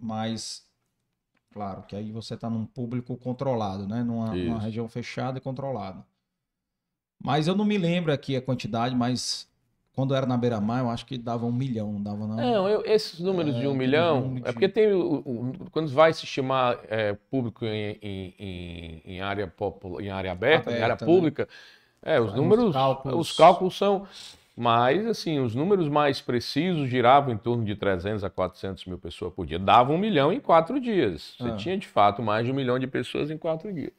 Mas, claro, que aí você está num público controlado, né? Numa, numa região fechada e controlada. Mas eu não me lembro aqui a quantidade, mas quando era na Beira-Mar, eu acho que dava um milhão. Dava na... Não, eu, esses números é, de um milhão, de... é porque tem o, o, quando vai se estimar é, público em, em, em, área popular, em área aberta, aberta em área né? pública, é, os números, os cálculos... os cálculos são... Mas, assim, os números mais precisos giravam em torno de 300 a 400 mil pessoas por dia. Dava um milhão em quatro dias. Você ah. tinha, de fato, mais de um milhão de pessoas em quatro dias.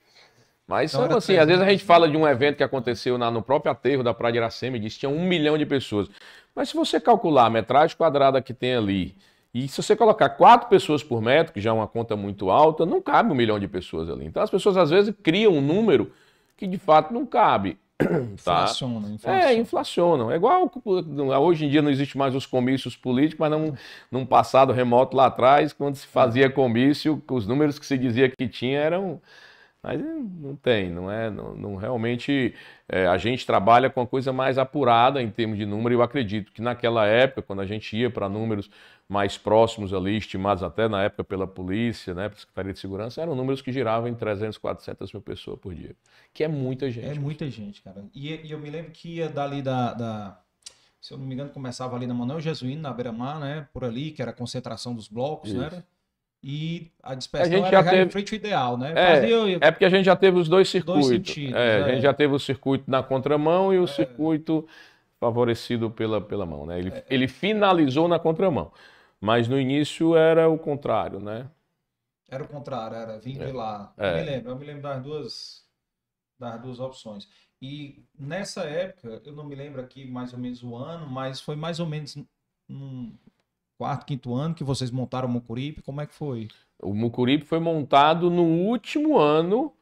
Mas, então, assim, às vezes a gente fala de um evento que aconteceu na, no próprio aterro da Praia de Iracema e diz que tinha um milhão de pessoas. Mas se você calcular a metragem quadrada que tem ali, e se você colocar quatro pessoas por metro, que já é uma conta muito alta, não cabe um milhão de pessoas ali. Então as pessoas às vezes criam um número que de fato não cabe. Tá? Inflaciona, inflaciona. É, inflacionam. É igual hoje em dia não existe mais os comícios políticos, mas não, num passado remoto lá atrás, quando se fazia comício, os números que se dizia que tinha eram mas não tem, não é? Não, não realmente é, a gente trabalha com a coisa mais apurada em termos de número. Eu acredito que naquela época, quando a gente ia para números mais próximos ali, estimados até na época pela polícia, né, pela Secretaria de Segurança, eram números que giravam em 300, 400 mil pessoas por dia, que é muita gente. É muita gente, cara. E, e eu me lembro que ia dali da, da, se eu não me engano, começava ali na Manuel Jesuíno, na Beira-Mar, né, por ali, que era a concentração dos blocos, Isso. né? E a dispersão a gente era já teve... frente ideal, né? É, Fazia... é porque a gente já teve os dois circuitos. Dois sentidos, é, é. A gente já teve o circuito na contramão e o é. circuito favorecido pela, pela mão, né? Ele, é. ele finalizou na contramão, mas no início era o contrário, né? Era o contrário, era vir de é. lá. Eu me lembro, eu me lembro das duas, das duas opções. E nessa época, eu não me lembro aqui mais ou menos o ano, mas foi mais ou menos quarto, quinto ano que vocês montaram o Mucuripe? Como é que foi? O Mucuripe foi montado no último ano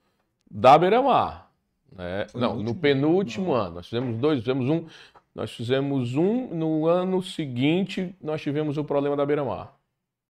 da Beira-Mar. Né? Não, no, no penúltimo não. ano. Nós fizemos dois, fizemos um. Nós fizemos um no ano seguinte, nós tivemos o problema da Beira-Mar.